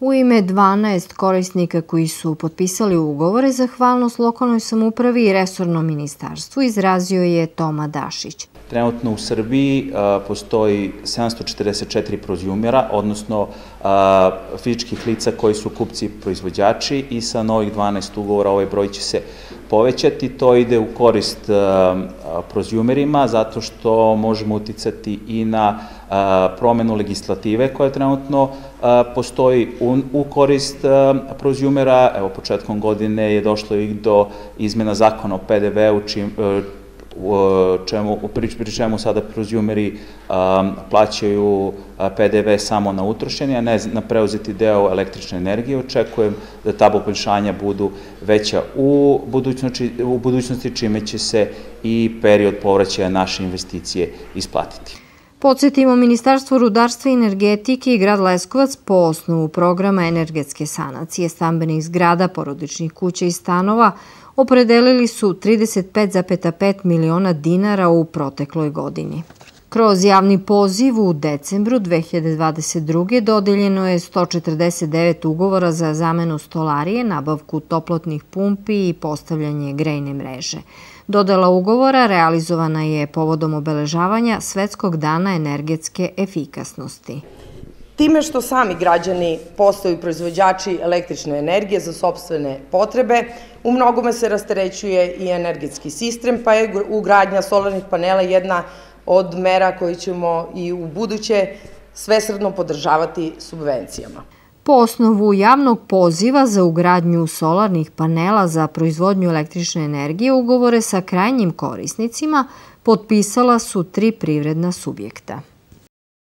U ime 12 korisnika koji su potpisali ugovore za hvalnost lokalnoj samupravi i resornom ministarstvu izrazio je Toma Dašić. Trenutno u Srbiji postoji 744 prozjumera, odnosno fizičkih lica koji su kupci i proizvođači i sa novih 12 ugovora ovaj broj će se povećati. To ide u korist prozjumerima zato što možemo uticati i na promenu legislative koja trenutno postoji u korist prozjumera. Evo, početkom godine je došlo i do izmena zakona o PDV-u, čemu, pri čemu sada prozjumeri plaćaju PDV samo na utrošenje, a ne na preuzeti deo električne energije. Očekujem da ta poboljšanja budu veća u budućnosti, u budućnosti čime će se i period povraćaja naše investicije isplatiti. Podsjetimo, Ministarstvo rudarstva i energetike i grad Leskovac po osnovu programa energetske sanacije stambenih zgrada, porodičnih kuća i stanova opredelili su 35,5 miliona dinara u protekloj godini. Kroz javni poziv u decembru 2022. dodeljeno je 149 ugovora za zamenu stolarije, nabavku toplotnih pumpi i postavljanje grejne mreže. Dodela ugovora realizovana je povodom obeležavanja Svetskog dana energetske efikasnosti. Time što sami građani postaju proizvođači električne energije za sobstvene potrebe, u mnogome se rasterećuje i energetski sistem, pa je ugradnja solarnih panela jedna od mera koji ćemo i u buduće svesredno podržavati subvencijama. Po osnovu javnog poziva za ugradnju solarnih panela za proizvodnju električne energije ugovore sa krajnjim korisnicima potpisala su tri privredna subjekta.